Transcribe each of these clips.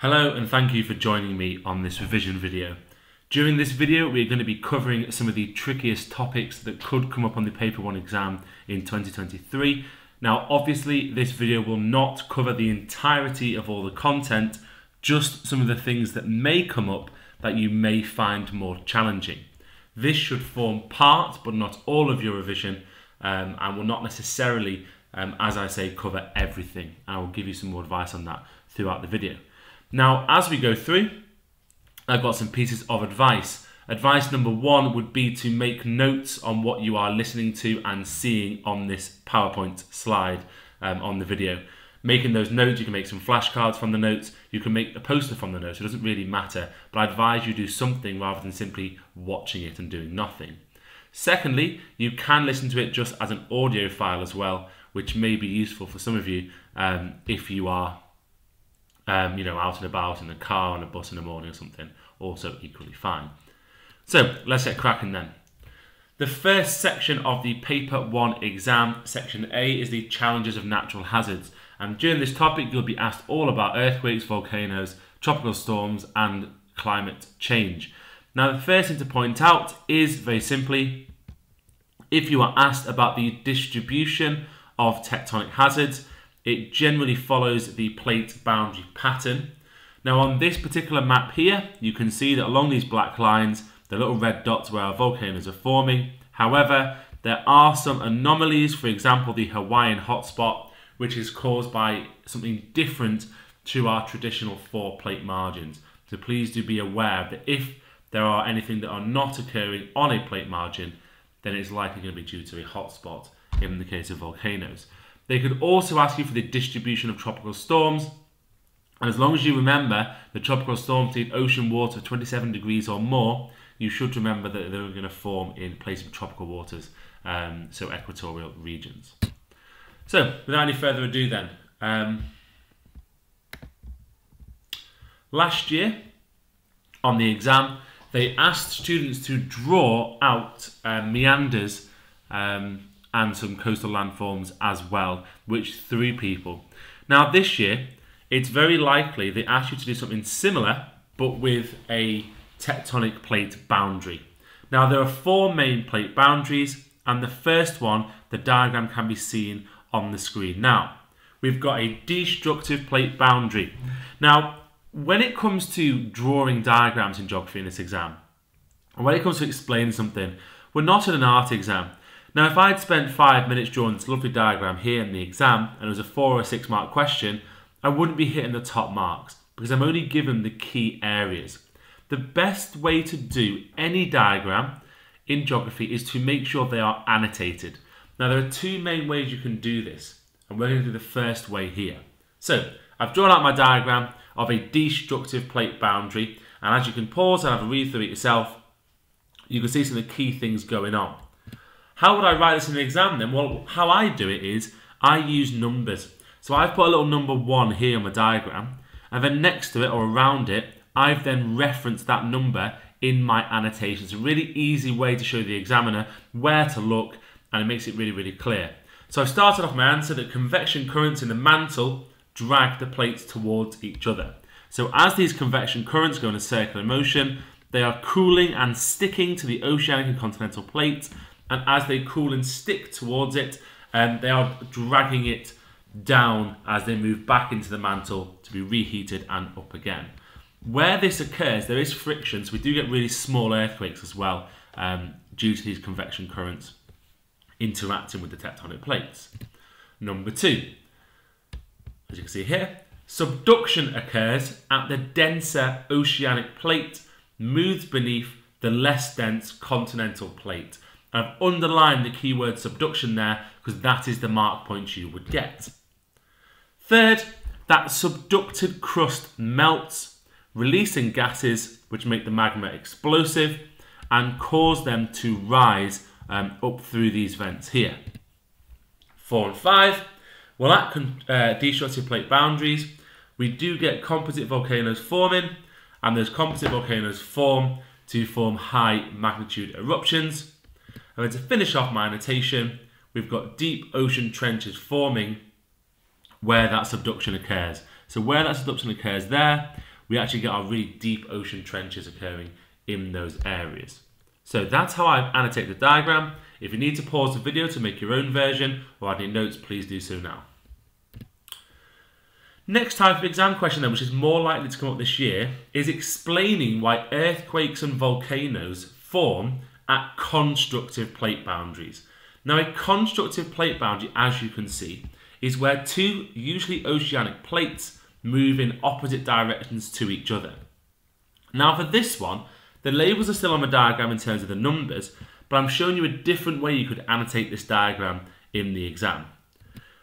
Hello and thank you for joining me on this revision video. During this video we're going to be covering some of the trickiest topics that could come up on the paper 1 exam in 2023. Now obviously this video will not cover the entirety of all the content, just some of the things that may come up that you may find more challenging. This should form part but not all of your revision um, and will not necessarily, um, as I say, cover everything. I will give you some more advice on that throughout the video. Now, as we go through, I've got some pieces of advice. Advice number one would be to make notes on what you are listening to and seeing on this PowerPoint slide um, on the video. Making those notes, you can make some flashcards from the notes, you can make a poster from the notes, it doesn't really matter, but I advise you do something rather than simply watching it and doing nothing. Secondly, you can listen to it just as an audio file as well, which may be useful for some of you um, if you are um, you know, out and about in the car, on a bus in the morning or something, also equally fine. So let's get cracking then. The first section of the Paper 1 exam, Section A, is the challenges of natural hazards. And during this topic, you'll be asked all about earthquakes, volcanoes, tropical storms, and climate change. Now, the first thing to point out is very simply if you are asked about the distribution of tectonic hazards, it generally follows the plate boundary pattern. Now on this particular map here, you can see that along these black lines, the little red dots where our volcanoes are forming. However, there are some anomalies, for example, the Hawaiian hotspot, which is caused by something different to our traditional four plate margins. So please do be aware that if there are anything that are not occurring on a plate margin, then it's likely going to be due to a hotspot in the case of volcanoes. They could also ask you for the distribution of tropical storms. And as long as you remember the tropical storms need ocean water 27 degrees or more, you should remember that they're going to form in place of tropical waters, um, so equatorial regions. So, without any further ado, then, um, last year on the exam, they asked students to draw out uh, meanders um, and some coastal landforms as well, which threw people. Now, this year, it's very likely they ask you to do something similar, but with a tectonic plate boundary. Now, there are four main plate boundaries, and the first one, the diagram can be seen on the screen. Now, we've got a destructive plate boundary. Now, when it comes to drawing diagrams in geography in this exam, and when it comes to explaining something, we're not in an art exam. Now, if I'd spent five minutes drawing this lovely diagram here in the exam and it was a four or six mark question, I wouldn't be hitting the top marks because I'm only given the key areas. The best way to do any diagram in geography is to make sure they are annotated. Now, there are two main ways you can do this, and we're going to do the first way here. So, I've drawn out my diagram of a destructive plate boundary, and as you can pause and have a read through it yourself, you can see some of the key things going on. How would I write this in an exam then? Well, how I do it is I use numbers. So I've put a little number one here on my diagram, and then next to it or around it, I've then referenced that number in my annotation. It's a really easy way to show the examiner where to look, and it makes it really, really clear. So I started off my answer that convection currents in the mantle drag the plates towards each other. So as these convection currents go in a circular motion, they are cooling and sticking to the oceanic and continental plates and as they cool and stick towards it, um, they are dragging it down as they move back into the mantle to be reheated and up again. Where this occurs, there is friction, so we do get really small earthquakes as well um, due to these convection currents interacting with the tectonic plates. Number two, as you can see here, subduction occurs at the denser oceanic plate, moves beneath the less dense continental plate. I've underlined the keyword subduction there because that is the mark point you would get. Third, that subducted crust melts, releasing gases which make the magma explosive and cause them to rise um, up through these vents here. Four and five, well at uh, destructive plate boundaries, we do get composite volcanoes forming and those composite volcanoes form to form high magnitude eruptions and then to finish off my annotation, we've got deep ocean trenches forming where that subduction occurs. So where that subduction occurs there, we actually get our really deep ocean trenches occurring in those areas. So that's how I annotate the diagram. If you need to pause the video to make your own version or add any notes, please do so now. Next type of exam question then, which is more likely to come up this year, is explaining why earthquakes and volcanoes form at constructive plate boundaries. Now a constructive plate boundary, as you can see, is where two usually oceanic plates move in opposite directions to each other. Now for this one, the labels are still on the diagram in terms of the numbers, but I'm showing you a different way you could annotate this diagram in the exam.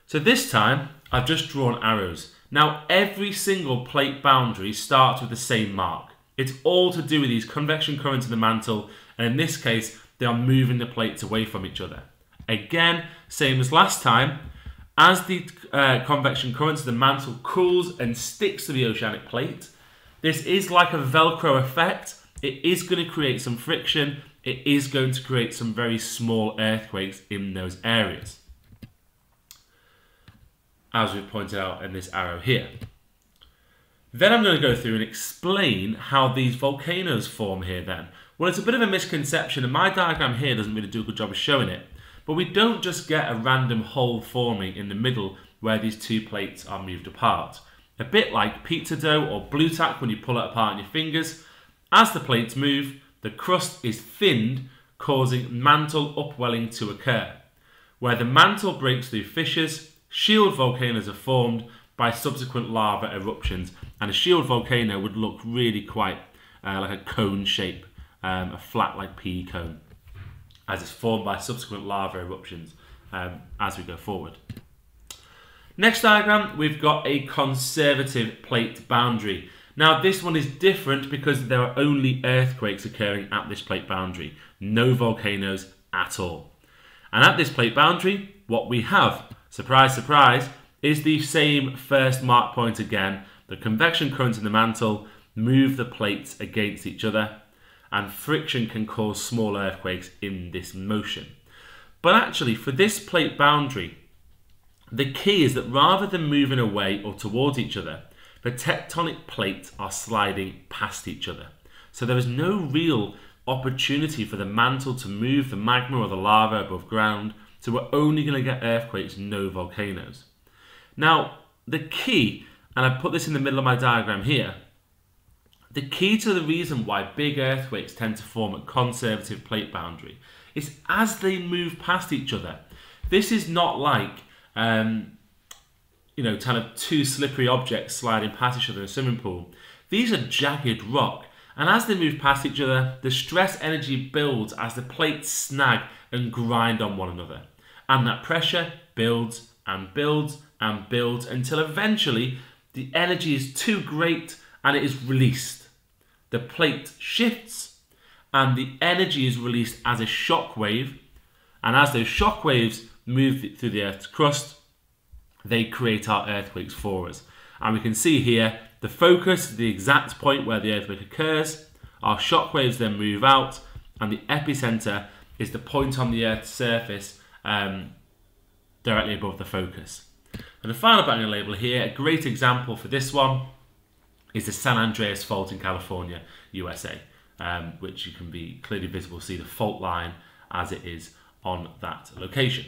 So this time, I've just drawn arrows. Now every single plate boundary starts with the same mark. It's all to do with these convection currents in the mantle, and in this case, they are moving the plates away from each other. Again, same as last time, as the uh, convection currents, the mantle cools and sticks to the oceanic plate. This is like a Velcro effect. It is going to create some friction. It is going to create some very small earthquakes in those areas. As we've pointed out in this arrow here. Then I'm going to go through and explain how these volcanoes form here then. Well, it's a bit of a misconception, and my diagram here doesn't really do a good job of showing it. But we don't just get a random hole forming in the middle where these two plates are moved apart. A bit like pizza dough or Blu Tack when you pull it apart in your fingers. As the plates move, the crust is thinned, causing mantle upwelling to occur. Where the mantle breaks through fissures, shield volcanoes are formed by subsequent lava eruptions, and a shield volcano would look really quite uh, like a cone shape, um, a flat like pea cone, as it's formed by subsequent lava eruptions um, as we go forward. Next diagram, we've got a conservative plate boundary. Now this one is different because there are only earthquakes occurring at this plate boundary, no volcanoes at all. And at this plate boundary, what we have, surprise, surprise, is the same first mark point again. The convection currents in the mantle move the plates against each other and friction can cause small earthquakes in this motion. But actually, for this plate boundary, the key is that rather than moving away or towards each other, the tectonic plates are sliding past each other. So there is no real opportunity for the mantle to move the magma or the lava above ground, so we're only going to get earthquakes, no volcanoes. Now, the key, and I put this in the middle of my diagram here, the key to the reason why big earthquakes tend to form at conservative plate boundary is as they move past each other. This is not like, um, you know, kind of two slippery objects sliding past each other in a swimming pool. These are jagged rock, and as they move past each other, the stress energy builds as the plates snag and grind on one another. And that pressure builds and builds and builds until eventually the energy is too great and it is released. The plate shifts and the energy is released as a shock wave. And as those shock waves move through the Earth's crust, they create our earthquakes for us. And we can see here the focus, the exact point where the earthquake occurs. Our shock waves then move out, and the epicenter is the point on the Earth's surface um, directly above the focus. And the final bit on label here, a great example for this one is the San Andreas Fault in California, USA, um, which you can be clearly visible, see the fault line as it is on that location.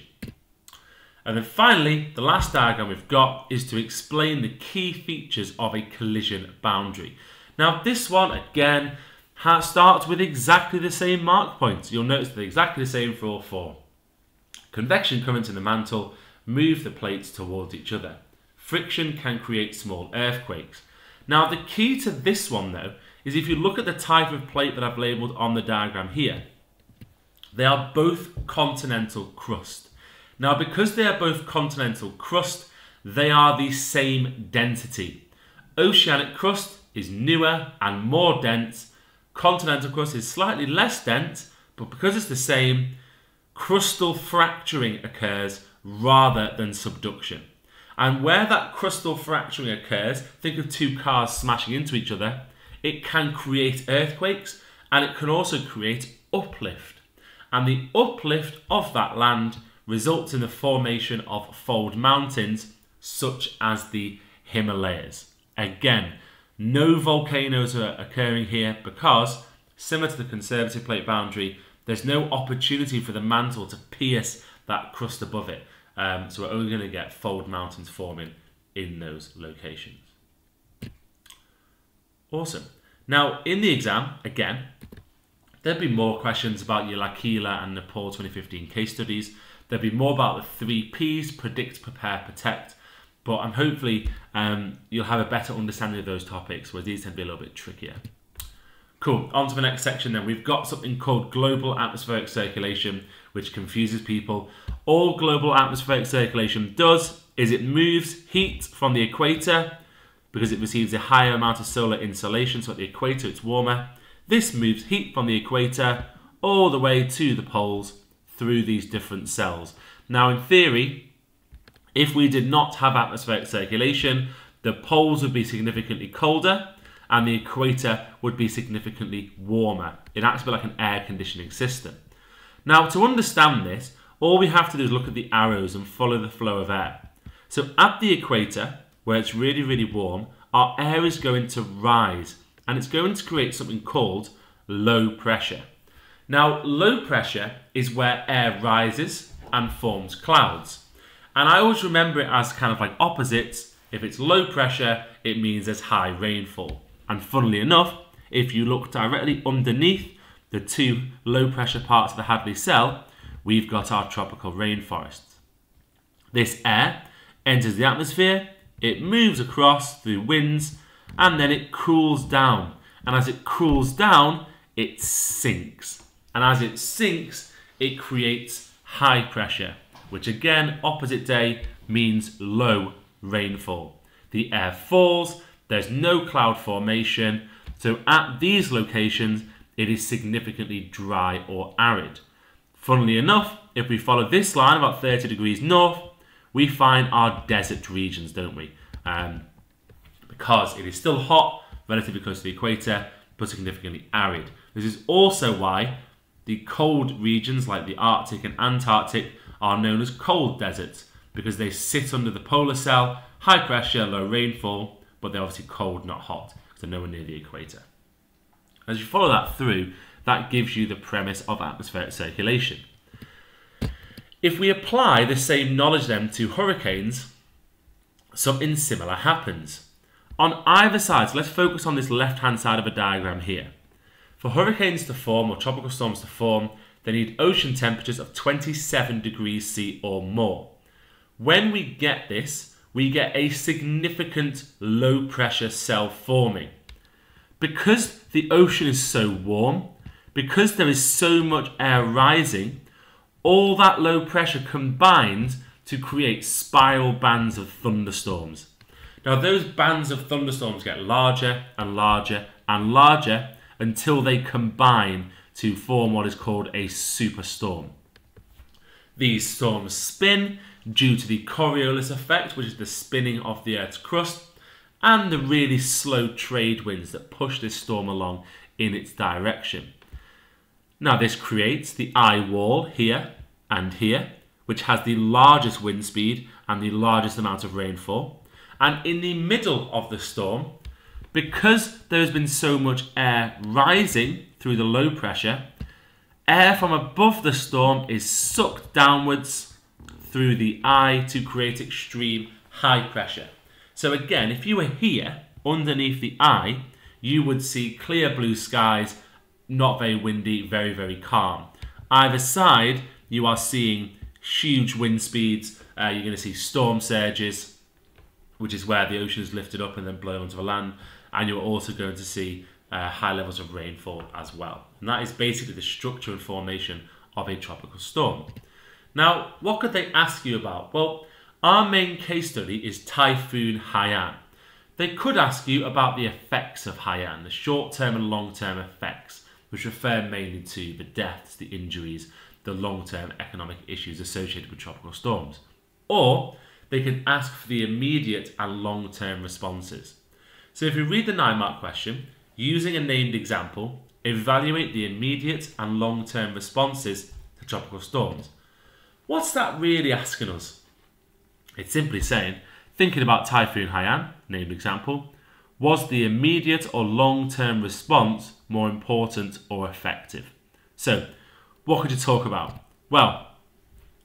And then finally, the last diagram we've got is to explain the key features of a collision boundary. Now this one, again, starts with exactly the same mark points. You'll notice they're exactly the same for all four. Convection currents in the mantle move the plates towards each other. Friction can create small earthquakes. Now the key to this one though is if you look at the type of plate that I've labelled on the diagram here, they are both continental crust. Now because they are both continental crust, they are the same density. Oceanic crust is newer and more dense. Continental crust is slightly less dense, but because it's the same, crustal fracturing occurs rather than subduction. And where that crustal fracturing occurs, think of two cars smashing into each other, it can create earthquakes and it can also create uplift. And the uplift of that land results in the formation of fold mountains such as the Himalayas. Again, No volcanoes are occurring here because, similar to the conservative plate boundary, there's no opportunity for the mantle to pierce that crust above it. Um, so we're only going to get fold mountains forming in those locations. Awesome. Now, in the exam, again, there'll be more questions about your L'Aquila and Nepal 2015 case studies. There'll be more about the three P's, predict, prepare, protect. But I'm hopefully um, you'll have a better understanding of those topics, where these tend to be a little bit trickier. Cool, on to the next section then. We've got something called global atmospheric circulation, which confuses people. All global atmospheric circulation does is it moves heat from the equator because it receives a higher amount of solar insolation, so at the equator it's warmer. This moves heat from the equator all the way to the poles through these different cells. Now, in theory, if we did not have atmospheric circulation, the poles would be significantly colder and the equator would be significantly warmer. It acts a bit like an air conditioning system. Now, to understand this, all we have to do is look at the arrows and follow the flow of air. So at the equator, where it's really, really warm, our air is going to rise and it's going to create something called low pressure. Now, low pressure is where air rises and forms clouds. And I always remember it as kind of like opposites. If it's low pressure, it means there's high rainfall. And funnily enough, if you look directly underneath the two low pressure parts of the Hadley cell, we've got our tropical rainforests. This air enters the atmosphere it moves across through winds and then it cools down. And as it cools down, it sinks. And as it sinks, it creates high pressure, which again, opposite day, means low rainfall. The air falls, there's no cloud formation, so at these locations, it is significantly dry or arid. Funnily enough, if we follow this line about 30 degrees north, we find our desert regions, don't we? Um, because it is still hot, relatively close to the equator, but significantly arid. This is also why the cold regions like the Arctic and Antarctic are known as cold deserts because they sit under the polar cell, high pressure, low rainfall, but they're obviously cold, not hot, because they're nowhere near the equator. As you follow that through, that gives you the premise of atmospheric circulation. If we apply the same knowledge then to hurricanes, something similar happens. On either side, so let's focus on this left-hand side of a diagram here. For hurricanes to form or tropical storms to form, they need ocean temperatures of 27 degrees C or more. When we get this, we get a significant low pressure cell forming. Because the ocean is so warm, because there is so much air rising, all that low pressure combines to create spiral bands of thunderstorms. Now, those bands of thunderstorms get larger and larger and larger until they combine to form what is called a superstorm. These storms spin due to the Coriolis effect, which is the spinning of the Earth's crust, and the really slow trade winds that push this storm along in its direction. Now this creates the eye wall here and here, which has the largest wind speed and the largest amount of rainfall. And in the middle of the storm, because there has been so much air rising through the low pressure, air from above the storm is sucked downwards through the eye to create extreme high pressure. So again, if you were here underneath the eye, you would see clear blue skies not very windy, very, very calm. Either side, you are seeing huge wind speeds. Uh, you're going to see storm surges, which is where the ocean is lifted up and then blown onto the land. And you're also going to see uh, high levels of rainfall as well. And that is basically the structure and formation of a tropical storm. Now, what could they ask you about? Well, our main case study is Typhoon Haiyan. They could ask you about the effects of Haiyan, the short-term and long-term effects which refer mainly to the deaths, the injuries, the long-term economic issues associated with tropical storms. Or they can ask for the immediate and long-term responses. So if you read the nine-mark question, using a named example, evaluate the immediate and long-term responses to tropical storms. What's that really asking us? It's simply saying, thinking about Typhoon Haiyan, named example, Was the immediate or long term response more important or effective? So, what could you talk about? Well,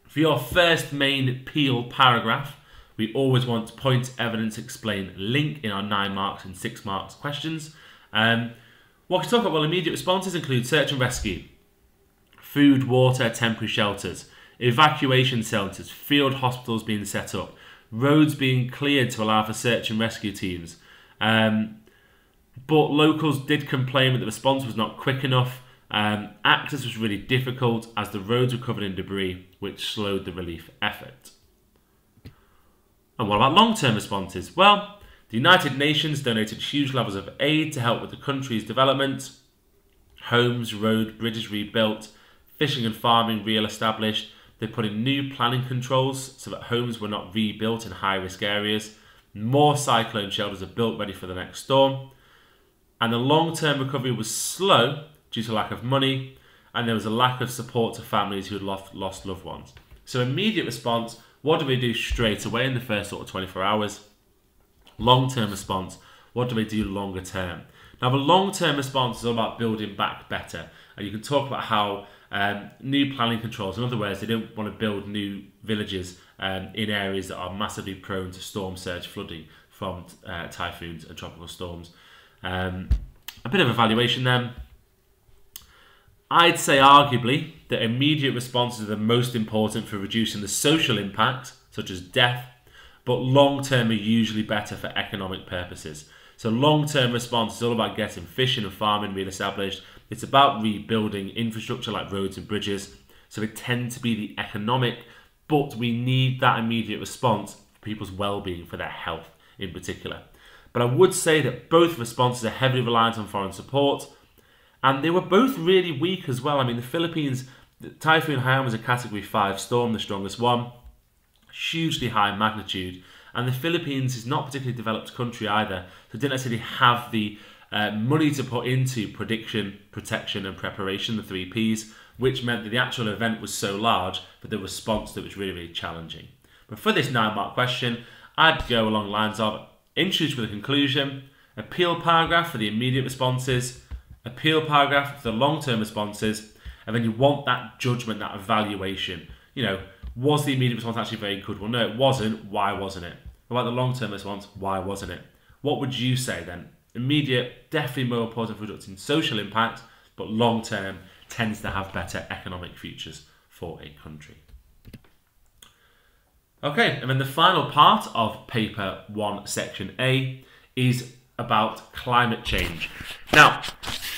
for your first main Peel paragraph, we always want point, evidence, explain, link in our nine marks and six marks questions. Um, what can you talk about? Well, immediate responses include search and rescue, food, water, temporary shelters, evacuation centres, field hospitals being set up, roads being cleared to allow for search and rescue teams. Um, but locals did complain that the response was not quick enough. Um, access was really difficult as the roads were covered in debris, which slowed the relief effort. And what about long term responses? Well, the United Nations donated huge levels of aid to help with the country's development. Homes, roads, bridges rebuilt, fishing and farming re established. They put in new planning controls so that homes were not rebuilt in high risk areas. More cyclone shelters are built ready for the next storm. And the long term recovery was slow due to lack of money, and there was a lack of support to families who had lost, lost loved ones. So, immediate response what do we do straight away in the first sort of 24 hours? Long term response. What do we do longer term? Now, the long term response is all about building back better. And you can talk about how um, new planning controls, in other words, they don't want to build new villages um, in areas that are massively prone to storm surge flooding from uh, typhoons and tropical storms. Um, a bit of evaluation then. I'd say arguably that immediate responses are the most important for reducing the social impact, such as death, but long term are usually better for economic purposes. So long term response is all about getting fishing and farming re-established. It's about rebuilding infrastructure like roads and bridges. So they tend to be the economic, but we need that immediate response for people's well-being, for their health in particular. But I would say that both responses are heavily reliant on foreign support, and they were both really weak as well. I mean, the Philippines, Typhoon Haiyan was a Category 5 storm, the strongest one, hugely high magnitude. And the Philippines is not particularly developed country either, so didn't necessarily have the uh, money to put into prediction, protection, and preparation, the three Ps, which meant that the actual event was so large that the response that was really, really challenging. But for this nine mark question, I'd go along lines of introduce with a conclusion, appeal paragraph for the immediate responses, appeal paragraph for the long term responses, and then you want that judgment, that evaluation. You know, was the immediate response actually very good? Well, no, it wasn't. Why wasn't it? What about the long term response? Why wasn't it? What would you say then? Immediate, definitely more important for reducing social impact, but long term tends to have better economic futures for a country. Okay, and then the final part of paper one, section A, is about climate change. Now,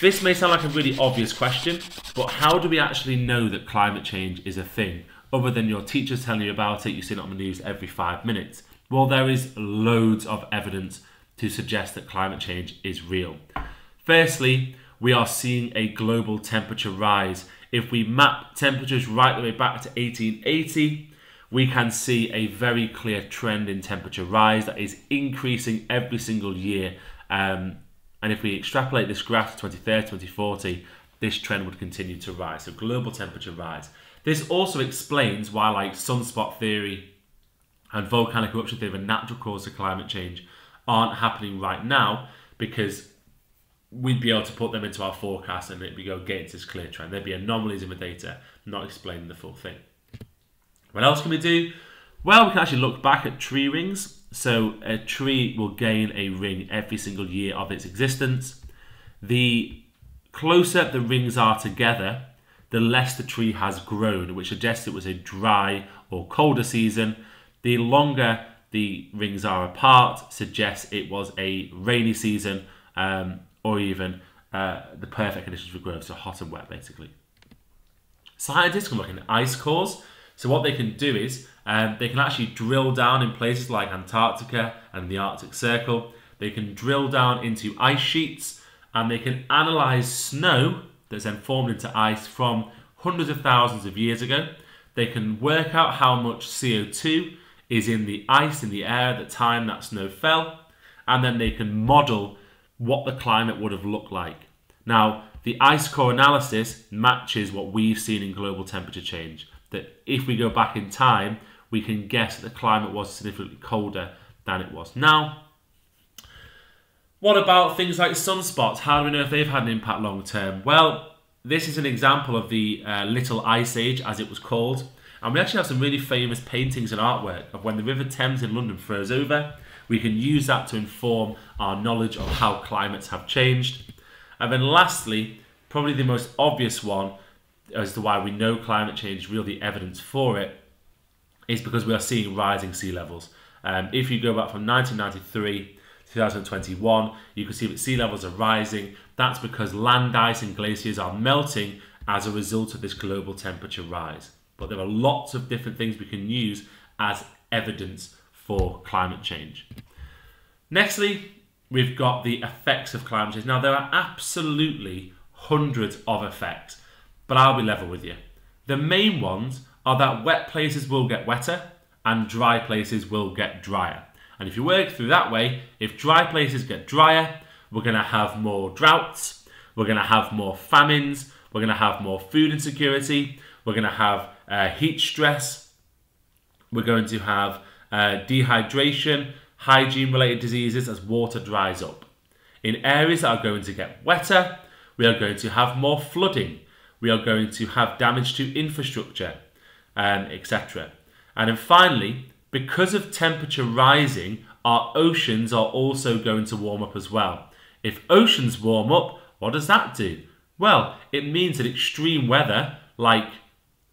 this may sound like a really obvious question, but how do we actually know that climate change is a thing, other than your teachers telling you about it, you see it on the news every five minutes? Well, there is loads of evidence to suggest that climate change is real. Firstly, we are seeing a global temperature rise. If we map temperatures right the way back to 1880, we can see a very clear trend in temperature rise that is increasing every single year um, and if we extrapolate this graph to 2030, 2040, this trend would continue to rise. So global temperature rise. This also explains why like sunspot theory and volcanic eruption theory, the natural cause of climate change, aren't happening right now because we'd be able to put them into our forecast and it'd be go against this clear trend. There'd be anomalies in the data, not explaining the full thing. What else can we do? Well, we can actually look back at tree rings so a tree will gain a ring every single year of its existence. The closer the rings are together, the less the tree has grown, which suggests it was a dry or colder season. The longer the rings are apart suggests it was a rainy season um, or even uh, the perfect conditions for growth, so hot and wet basically. Scientists can look at ice cores. So what they can do is um, they can actually drill down in places like Antarctica and the Arctic Circle. They can drill down into ice sheets and they can analyze snow that's then formed into ice from hundreds of thousands of years ago. They can work out how much CO2 is in the ice in the air at the time that snow fell, and then they can model what the climate would have looked like. Now, the ice core analysis matches what we've seen in global temperature change. That if we go back in time, we can guess that the climate was significantly colder than it was now. What about things like sunspots? How do we know if they've had an impact long term? Well, this is an example of the uh, Little Ice Age, as it was called. And we actually have some really famous paintings and artwork of when the River Thames in London froze over. We can use that to inform our knowledge of how climates have changed. And then lastly, probably the most obvious one as to why we know climate change, really the evidence for it, is because we are seeing rising sea levels. Um, if you go back from 1993 to 2021, you can see that sea levels are rising. That's because land ice and glaciers are melting as a result of this global temperature rise. But there are lots of different things we can use as evidence for climate change. Nextly, we've got the effects of climate change. Now, there are absolutely hundreds of effects, but I'll be level with you. The main ones are that wet places will get wetter and dry places will get drier. And if you work through that way, if dry places get drier, we're going to have more droughts, we're going to have more famines, we're going to have more food insecurity, we're going to have uh, heat stress, we're going to have uh, dehydration, hygiene related diseases as water dries up. In areas that are going to get wetter, we are going to have more flooding, we are going to have damage to infrastructure, um, etc. And then finally, because of temperature rising, our oceans are also going to warm up as well. If oceans warm up, what does that do? Well, it means that extreme weather, like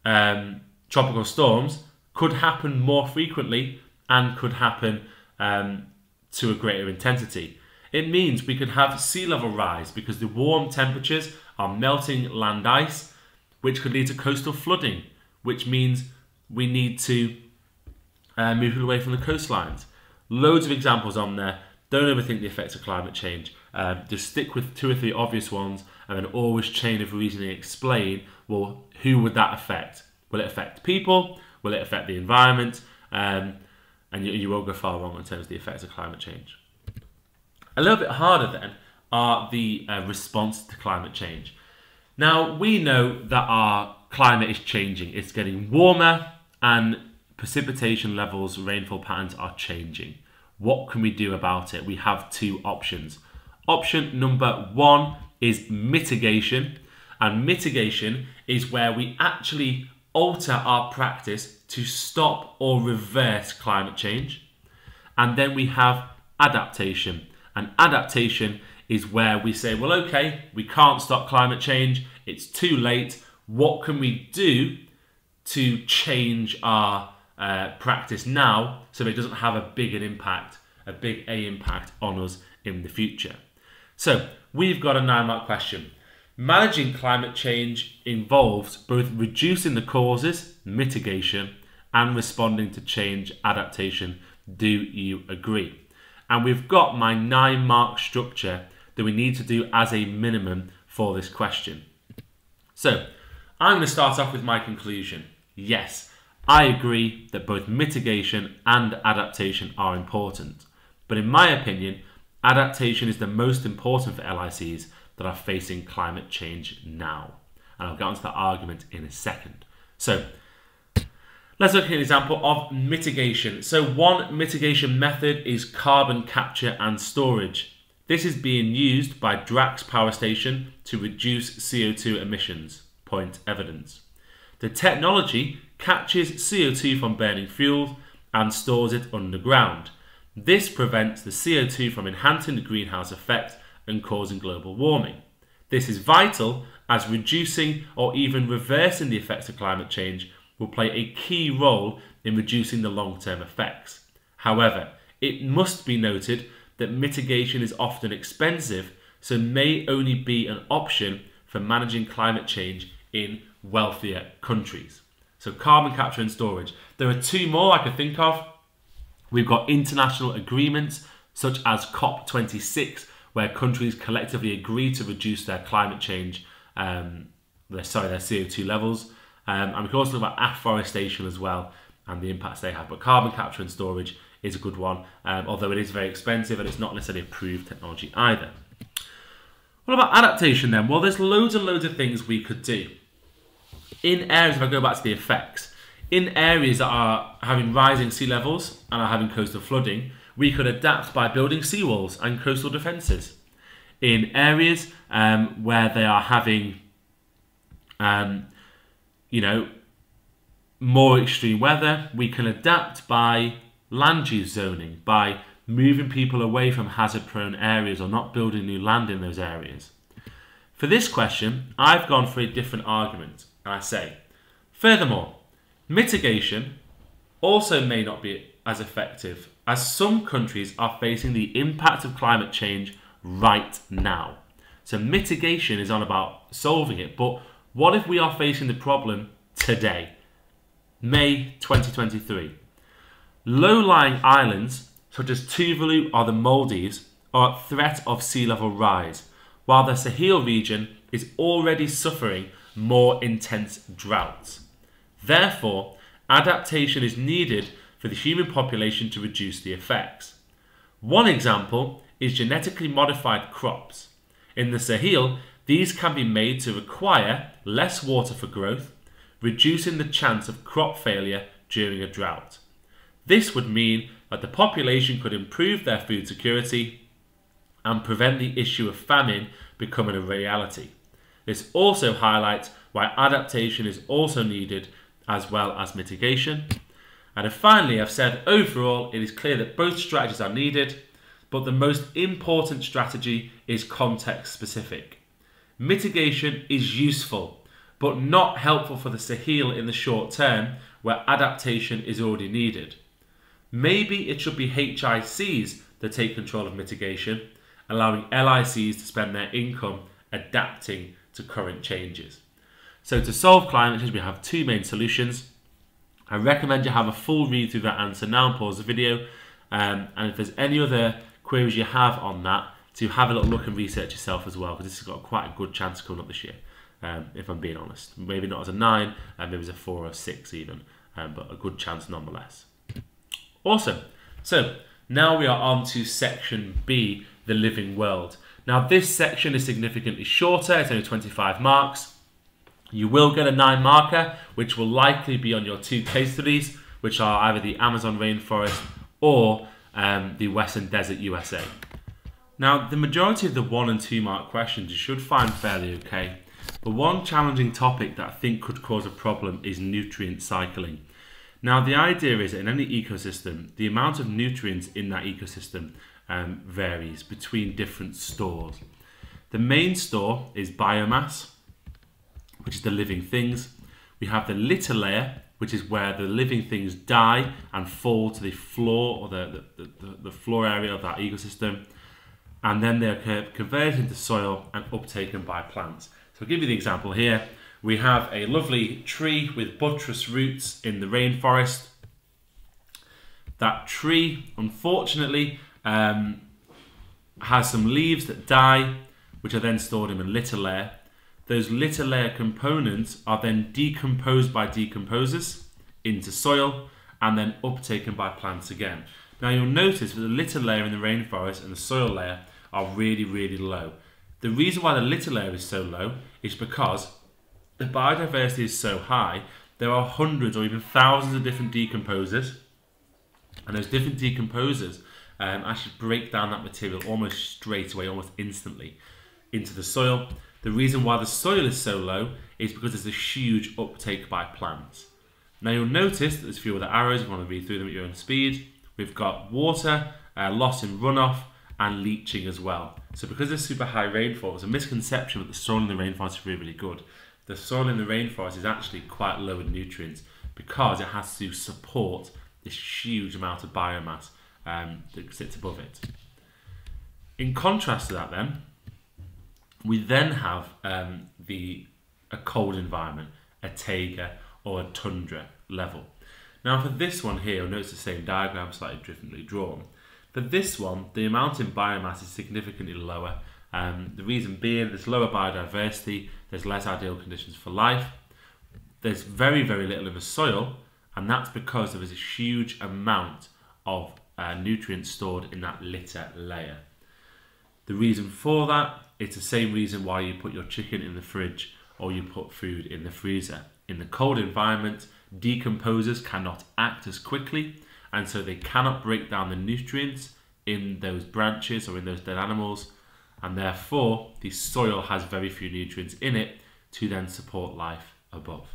um, tropical storms, could happen more frequently and could happen um, to a greater intensity. It means we could have sea level rise because the warm temperatures are melting land ice, which could lead to coastal flooding, which means we need to uh, moving away from the coastlines. Loads of examples on there. Don't overthink the effects of climate change. Um, just stick with two or three obvious ones and then always chain of reasoning explain, well, who would that affect? Will it affect people? Will it affect the environment? Um, and you, you won't go far wrong in terms of the effects of climate change. A little bit harder then are the uh, response to climate change. Now, we know that our climate is changing. It's getting warmer and precipitation levels, rainfall patterns are changing. What can we do about it? We have two options. Option number one is mitigation, and mitigation is where we actually alter our practice to stop or reverse climate change. And then we have adaptation, and adaptation is where we say, well, okay, we can't stop climate change, it's too late. What can we do to change our uh, practice now so it doesn't have a big an impact, a big A impact on us in the future. So we've got a nine mark question. Managing climate change involves both reducing the causes, mitigation, and responding to change, adaptation. Do you agree? And we've got my nine mark structure that we need to do as a minimum for this question. So I'm going to start off with my conclusion. Yes, I agree that both mitigation and adaptation are important, but in my opinion, adaptation is the most important for LICs that are facing climate change now. And I'll get onto that argument in a second. So, let's look at an example of mitigation. So, one mitigation method is carbon capture and storage. This is being used by Drax Power Station to reduce CO2 emissions. Point evidence. The technology catches CO2 from burning fuel and stores it underground. This prevents the CO2 from enhancing the greenhouse effect and causing global warming. This is vital as reducing or even reversing the effects of climate change will play a key role in reducing the long term effects. However, it must be noted that mitigation is often expensive, so may only be an option for managing climate change in wealthier countries. So carbon capture and storage. There are two more I could think of. We've got international agreements such as COP26, where countries collectively agree to reduce their climate change, um, their, sorry, their CO2 levels. Um, and we can also look about afforestation as well and the impacts they have. But carbon capture and storage is a good one, um, although it is very expensive and it's not necessarily approved technology either. What about adaptation then? Well, there's loads and loads of things we could do in areas, if I go back to the effects, in areas that are having rising sea levels and are having coastal flooding, we could adapt by building seawalls and coastal defences. In areas um, where they are having, um, you know, more extreme weather, we can adapt by land use zoning, by moving people away from hazard prone areas or not building new land in those areas. For this question, I've gone for a different argument, and I say, furthermore, mitigation also may not be as effective as some countries are facing the impact of climate change right now. So mitigation is on about solving it, but what if we are facing the problem today? May 2023. Low-lying islands such as Tuvalu or the Maldives are at threat of sea level rise, while the Sahel region is already suffering more intense droughts. Therefore, adaptation is needed for the human population to reduce the effects. One example is genetically modified crops. In the Sahel, these can be made to require less water for growth, reducing the chance of crop failure during a drought. This would mean that the population could improve their food security and prevent the issue of famine becoming a reality. This also highlights why adaptation is also needed as well as mitigation. And finally, I've said overall, it is clear that both strategies are needed, but the most important strategy is context specific. Mitigation is useful but not helpful for the Sahel in the short term where adaptation is already needed. Maybe it should be HICs that take control of mitigation, allowing LICs to spend their income adapting to current changes. So to solve climate change, we have two main solutions. I recommend you have a full read through that answer now pause the video. Um, and if there's any other queries you have on that, to have a little look and research yourself as well, because this has got quite a good chance coming up this year um, if I'm being honest. Maybe not as a 9, and maybe as a 4 or 6 even, um, but a good chance nonetheless. Awesome. So now we are on to section B, the living world. Now this section is significantly shorter, it's only 25 marks. You will get a 9 marker, which will likely be on your two case studies, which are either the Amazon rainforest or um, the Western Desert USA. Now, the majority of the 1 and 2 mark questions you should find fairly okay. But one challenging topic that I think could cause a problem is nutrient cycling. Now, the idea is that in any ecosystem, the amount of nutrients in that ecosystem um, varies between different stores. The main store is biomass, which is the living things. We have the litter layer, which is where the living things die and fall to the floor or the, the, the, the floor area of that ecosystem. And then they're converted into soil and uptaken by plants. So I'll give you the example here. We have a lovely tree with buttress roots in the rainforest. That tree, unfortunately, um, has some leaves that die, which are then stored in a litter layer. Those litter layer components are then decomposed by decomposers into soil and then uptaken by plants again. Now you'll notice that the litter layer in the rainforest and the soil layer are really, really low. The reason why the litter layer is so low is because the biodiversity is so high, there are hundreds or even thousands of different decomposers, and those different decomposers um, actually break down that material almost straight away, almost instantly, into the soil. The reason why the soil is so low is because there's a huge uptake by plants. Now you'll notice that there's a few other arrows, if you want to read through them at your own speed. We've got water, uh, loss in runoff, and leaching as well. So because there's super high rainfall, there's a misconception that the soil in the rainforest is really, really good. The soil in the rainforest is actually quite low in nutrients because it has to support this huge amount of biomass um, that sits above it. In contrast to that then, we then have um, the a cold environment, a taiga or a tundra level. Now for this one here, notice the same diagram slightly differently drawn. For this one, the amount in biomass is significantly lower. Um, the reason being there's lower biodiversity, there's less ideal conditions for life, there's very, very little in the soil, and that's because there is a huge amount of uh, nutrients stored in that litter layer. The reason for that, it's the same reason why you put your chicken in the fridge or you put food in the freezer. In the cold environment, decomposers cannot act as quickly and so they cannot break down the nutrients in those branches or in those dead animals, and therefore the soil has very few nutrients in it to then support life above.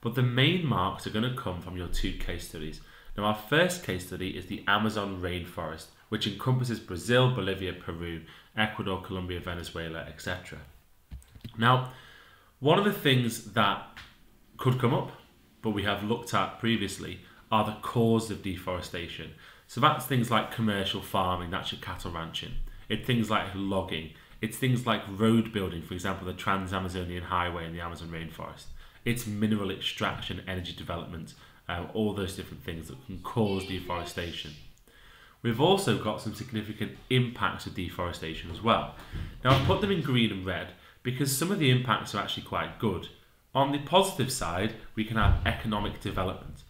But the main marks are going to come from your two case studies. Now, our first case study is the Amazon rainforest, which encompasses Brazil, Bolivia, Peru, Ecuador, Colombia, Venezuela, etc. Now, one of the things that could come up, but we have looked at previously, are the cause of deforestation. So that's things like commercial farming, that's your cattle ranching. It's things like logging. It's things like road building, for example, the Trans-Amazonian Highway in the Amazon rainforest. It's mineral extraction, energy development, um, all those different things that can cause deforestation. We've also got some significant impacts of deforestation as well. Now I've put them in green and red because some of the impacts are actually quite good. On the positive side, we can have economic development.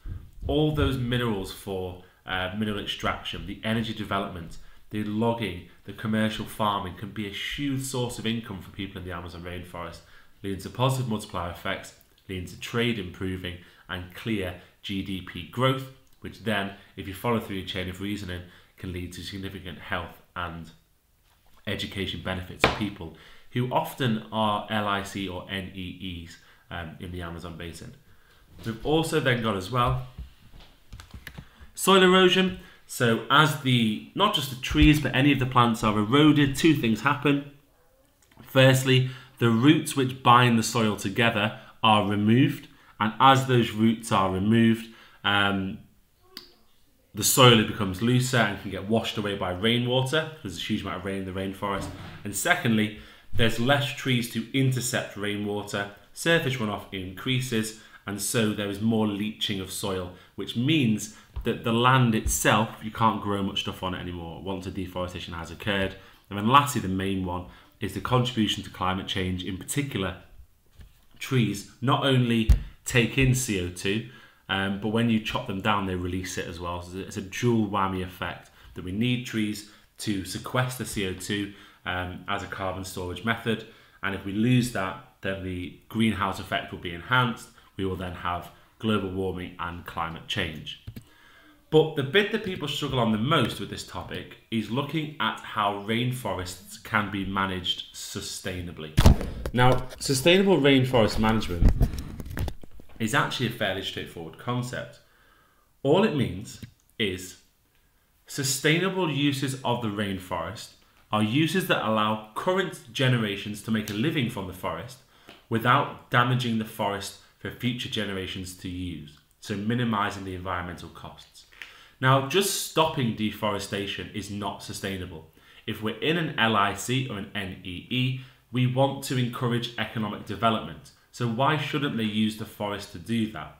All those minerals for uh, mineral extraction, the energy development, the logging, the commercial farming can be a huge source of income for people in the Amazon rainforest, leading to positive multiplier effects, leading to trade improving and clear GDP growth, which then, if you follow through your chain of reasoning, can lead to significant health and education benefits for people who often are LIC or NEEs um, in the Amazon basin. We've also then got as well soil erosion. So as the not just the trees but any of the plants are eroded, two things happen. Firstly, the roots which bind the soil together are removed, and as those roots are removed, um, the soil becomes looser and can get washed away by rainwater. There's a huge amount of rain in the rainforest. And secondly, there's less trees to intercept rainwater, surface runoff increases, and so there is more leaching of soil, which means that the land itself, you can't grow much stuff on it anymore once a deforestation has occurred. And then lastly, the main one is the contribution to climate change, in particular, trees not only take in CO2, um, but when you chop them down, they release it as well. So it's a dual whammy effect that we need trees to sequester CO2 um, as a carbon storage method. And if we lose that, then the greenhouse effect will be enhanced. We will then have global warming and climate change. But the bit that people struggle on the most with this topic is looking at how rainforests can be managed sustainably. Now, sustainable rainforest management is actually a fairly straightforward concept. All it means is sustainable uses of the rainforest are uses that allow current generations to make a living from the forest without damaging the forest for future generations to use, so minimizing the environmental costs. Now, just stopping deforestation is not sustainable. If we're in an LIC or an NEE, we want to encourage economic development. So why shouldn't they use the forest to do that?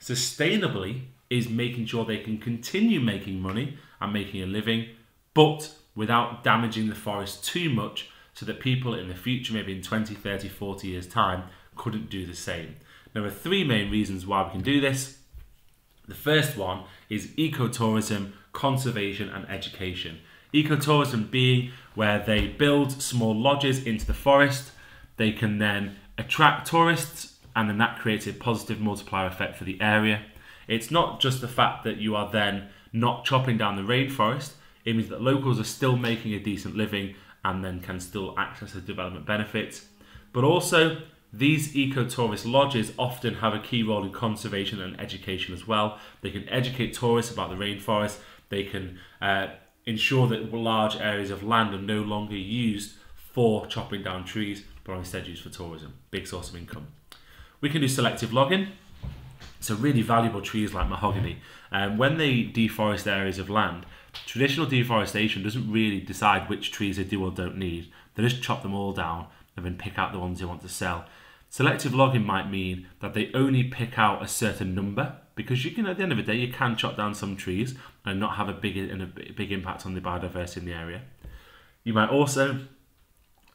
Sustainably is making sure they can continue making money and making a living, but without damaging the forest too much so that people in the future, maybe in 20, 30, 40 years' time, couldn't do the same. There are three main reasons why we can do this. The first one is ecotourism, conservation, and education. Ecotourism being where they build small lodges into the forest, they can then attract tourists, and then that creates a positive multiplier effect for the area. It's not just the fact that you are then not chopping down the rainforest, it means that locals are still making a decent living and then can still access the development benefits. But also, these eco-tourist lodges often have a key role in conservation and education as well. They can educate tourists about the rainforest. They can uh, ensure that large areas of land are no longer used for chopping down trees, but are instead for tourism. Big source of income. We can do selective logging. So really valuable trees like mahogany. Um, when they deforest areas of land, traditional deforestation doesn't really decide which trees they do or don't need. They just chop them all down and then pick out the ones they want to sell. Selective logging might mean that they only pick out a certain number because you can at the end of the day you can chop down some trees and not have a big a big impact on the biodiversity in the area. You might also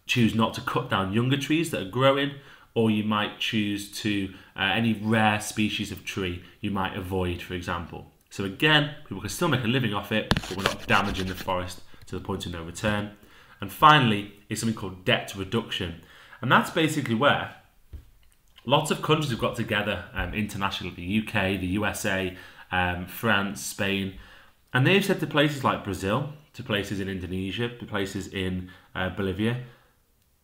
choose not to cut down younger trees that are growing or you might choose to uh, any rare species of tree you might avoid for example. So again, people can still make a living off it, but we're not damaging the forest to the point of no return. And finally, is something called debt reduction. And that's basically where lots of countries have got together um, internationally, the UK, the USA, um, France, Spain, and they've said to places like Brazil, to places in Indonesia, to places in uh, Bolivia,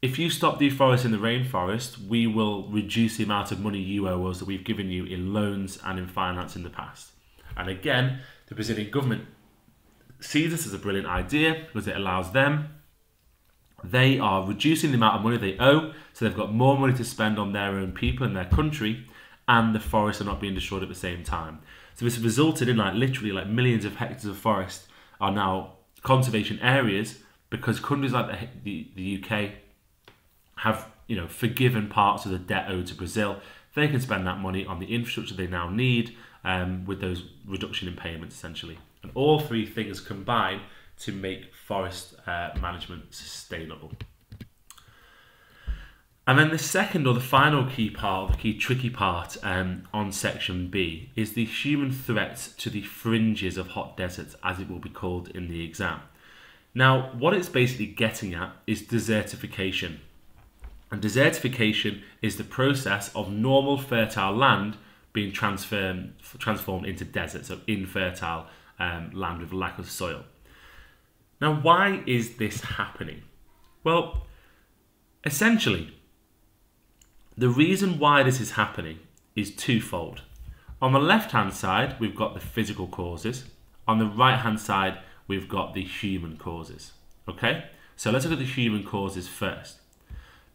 if you stop deforesting the rainforest, we will reduce the amount of money you owe us that we've given you in loans and in finance in the past. And again, the Brazilian government sees this as a brilliant idea because it allows them they are reducing the amount of money they owe, so they've got more money to spend on their own people and their country, and the forests are not being destroyed at the same time. So this resulted in like literally like millions of hectares of forest are now conservation areas because countries like the, the, the UK have you know forgiven parts of the debt owed to Brazil. They can spend that money on the infrastructure they now need um, with those reduction in payments essentially. And all three things combine to make forest uh, management sustainable. And then the second or the final key part, the key tricky part um, on section B is the human threats to the fringes of hot deserts, as it will be called in the exam. Now, what it's basically getting at is desertification. And desertification is the process of normal fertile land being transformed, transformed into desert, so infertile um, land with lack of soil. Now, why is this happening? Well, essentially, the reason why this is happening is twofold. On the left hand side, we've got the physical causes. On the right hand side, we've got the human causes. Okay? So let's look at the human causes first.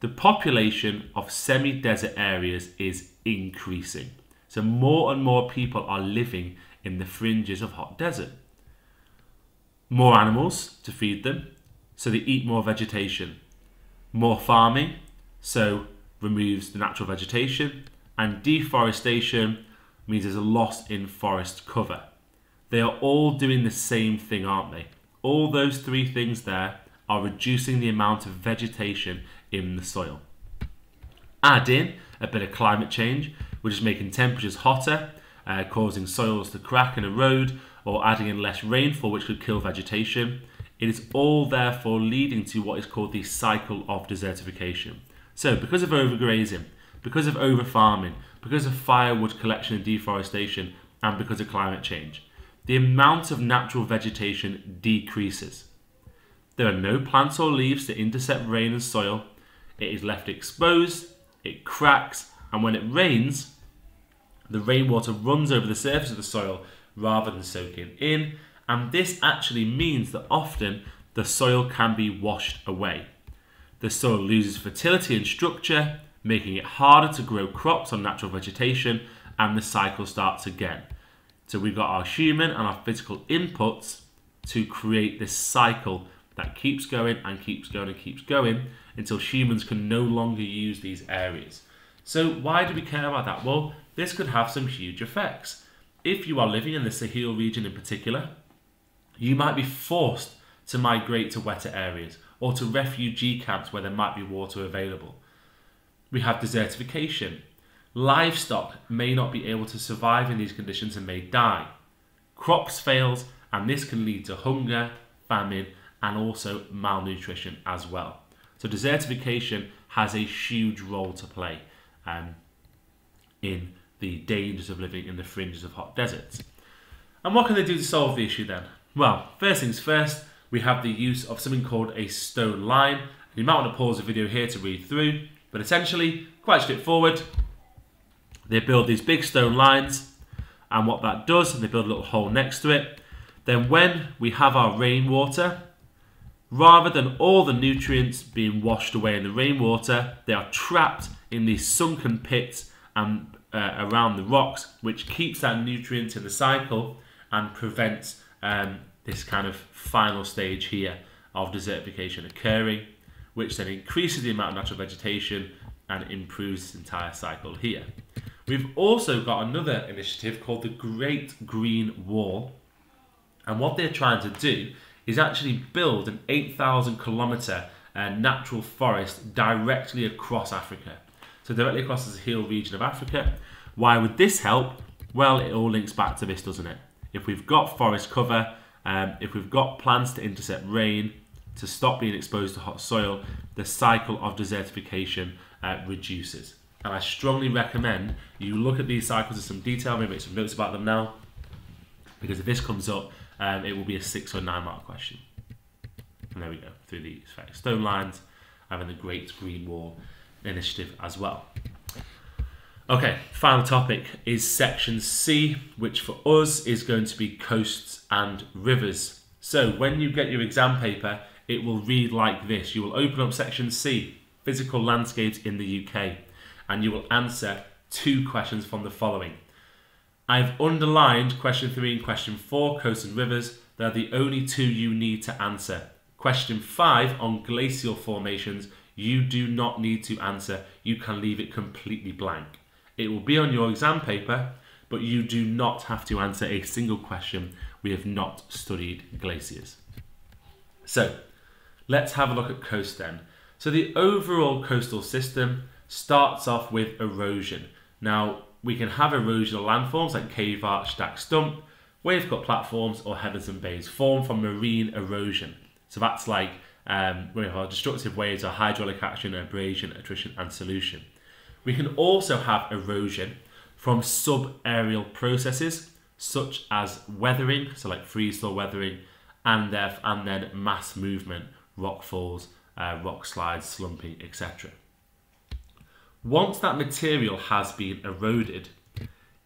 The population of semi desert areas is increasing. So more and more people are living in the fringes of hot desert more animals to feed them, so they eat more vegetation. More farming, so removes the natural vegetation. And deforestation means there's a loss in forest cover. They are all doing the same thing, aren't they? All those three things there are reducing the amount of vegetation in the soil. Add in a bit of climate change, which is making temperatures hotter, uh, causing soils to crack and erode, or adding in less rainfall, which could kill vegetation. It is all therefore leading to what is called the cycle of desertification. So, because of overgrazing, because of over-farming, because of firewood collection and deforestation, and because of climate change, the amount of natural vegetation decreases. There are no plants or leaves to intercept rain and soil. It is left exposed, it cracks, and when it rains, the rainwater runs over the surface of the soil rather than soaking in, and this actually means that often the soil can be washed away. The soil loses fertility and structure, making it harder to grow crops on natural vegetation, and the cycle starts again. So we've got our human and our physical inputs to create this cycle that keeps going and keeps going and keeps going until humans can no longer use these areas. So why do we care about that? Well, this could have some huge effects if you are living in the Sahel region in particular, you might be forced to migrate to wetter areas or to refugee camps where there might be water available. We have desertification. Livestock may not be able to survive in these conditions and may die. Crops fails and this can lead to hunger, famine and also malnutrition as well. So desertification has a huge role to play um, in the dangers of living in the fringes of hot deserts. And what can they do to solve the issue then? Well, first things first, we have the use of something called a stone line. You might want to pause the video here to read through, but essentially, quite straightforward. They build these big stone lines, and what that does, they build a little hole next to it. Then when we have our rainwater, rather than all the nutrients being washed away in the rainwater, they are trapped in these sunken pits and uh, around the rocks, which keeps that nutrient in the cycle and prevents um, this kind of final stage here of desertification occurring, which then increases the amount of natural vegetation and improves this entire cycle here. We've also got another initiative called the Great Green Wall, and what they're trying to do is actually build an 8,000 kilometre uh, natural forest directly across Africa so directly across the Sahel region of Africa. Why would this help? Well, it all links back to this, doesn't it? If we've got forest cover, um, if we've got plants to intercept rain, to stop being exposed to hot soil, the cycle of desertification uh, reduces. And I strongly recommend you look at these cycles in some detail, maybe make some notes about them now, because if this comes up, um, it will be a six or nine mark question. And there we go, through the stone lines, having the Great Green Wall initiative as well. Okay, final topic is section C, which for us is going to be coasts and rivers. So when you get your exam paper, it will read like this. You will open up section C, physical landscapes in the UK, and you will answer two questions from the following. I've underlined question three and question four, coasts and rivers. They're the only two you need to answer. Question five on glacial formations, you do not need to answer. You can leave it completely blank. It will be on your exam paper, but you do not have to answer a single question. We have not studied glaciers. So let's have a look at coast then. So the overall coastal system starts off with erosion. Now we can have erosional landforms like cave arch, stack stump, wave cut platforms or headlands and bays formed from marine erosion. So that's like um, we have destructive waves or hydraulic action, abrasion, attrition and solution. We can also have erosion from subaerial processes such as weathering, so like freeze thaw weathering, and, and then mass movement, rock falls, uh, rock slides, slumping, etc. Once that material has been eroded,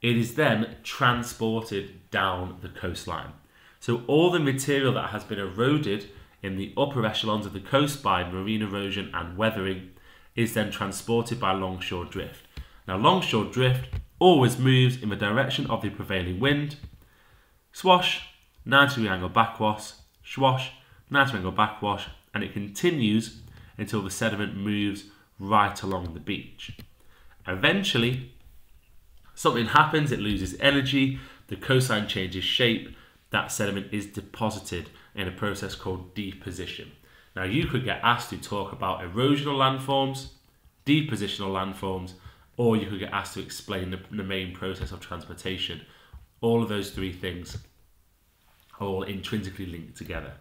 it is then transported down the coastline. So all the material that has been eroded in the upper echelons of the coast by marine erosion and weathering is then transported by longshore drift. Now, longshore drift always moves in the direction of the prevailing wind. Swash, 90 degree angle backwash, swash, 90 degree angle backwash, and it continues until the sediment moves right along the beach. Eventually, something happens, it loses energy, the coastline changes shape, that sediment is deposited in a process called deposition. Now, you could get asked to talk about erosional landforms, depositional landforms, or you could get asked to explain the, the main process of transportation. All of those three things are all intrinsically linked together.